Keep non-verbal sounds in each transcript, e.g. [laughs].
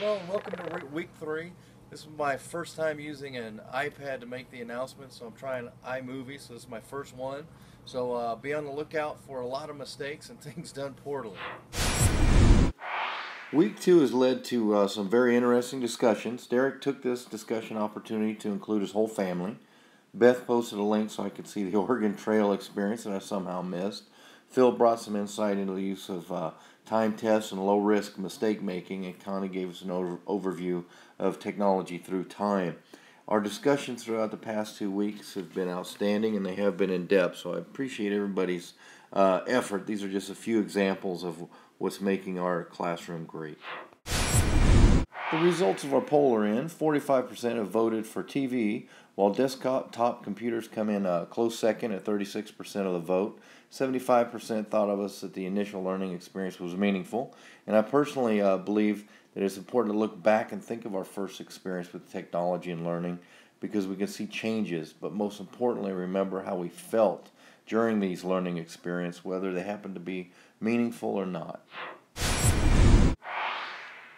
Hello and welcome to week three. This is my first time using an iPad to make the announcement, so I'm trying iMovie, so this is my first one. So uh, be on the lookout for a lot of mistakes and [laughs] things done poorly. Week two has led to uh, some very interesting discussions. Derek took this discussion opportunity to include his whole family. Beth posted a link so I could see the [laughs] Oregon Trail experience that I somehow missed. Phil brought some insight into the use of uh, time tests and low risk mistake making, and Connie gave us an over- overview of technology through time. Our discussions throughout the past two weeks have been outstanding and they have been in depth, so I appreciate everybody's uh, effort. These are just a few examples of what's making our classroom great. The results of our poll are in. 45% have voted for TV, while desktop top computers come in a close second at 36% of the vote. 75% thought of us that the initial learning experience was meaningful, and I personally uh, believe that it's important to look back and think of our first experience with technology and learning because we can see changes, but most importantly, remember how we felt during these learning experiences, whether they happened to be meaningful or not.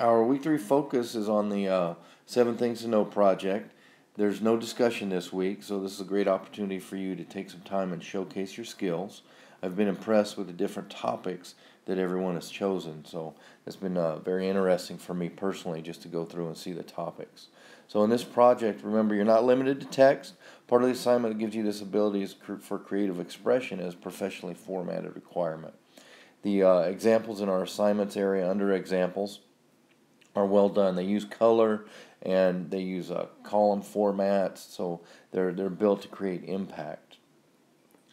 Our week three focus is on the uh, Seven Things to Know project. There's no discussion this week, so this is a great opportunity for you to take some time and showcase your skills. I've been impressed with the different topics that everyone has chosen, so it's been uh, very interesting for me personally just to go through and see the topics. So in this project, remember you're not limited to text. Part of the assignment that gives you this ability is for creative expression as professionally formatted requirement. The uh, examples in our assignments area under examples are well done. They use color and they use a column formats, so they're they're built to create impact.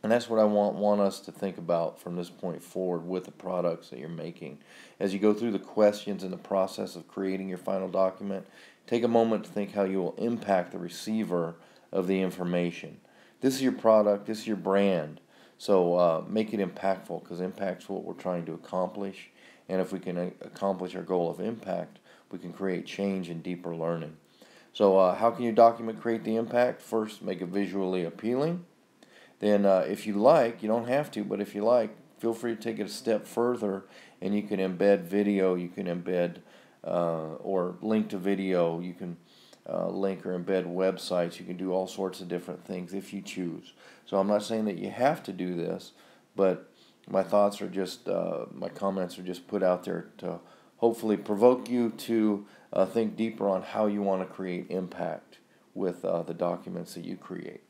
And that's what I want want us to think about from this point forward with the products that you're making. As you go through the questions in the process of creating your final document, take a moment to think how you will impact the receiver of the information. This is your product, this is your brand. So uh, make it impactful because impact is what we're trying to accomplish. And if we can uh, accomplish our goal of impact, we can create change and deeper learning. So, uh, how can you document create the impact? First, make it visually appealing. Then, uh, if you like, you don't have to, but if you like, feel free to take it a step further and you can embed video, you can embed uh, or link to video, you can uh, link or embed websites, you can do all sorts of different things if you choose. So, I'm not saying that you have to do this, but my thoughts are just, uh, my comments are just put out there to hopefully provoke you to uh, think deeper on how you want to create impact with uh, the documents that you create.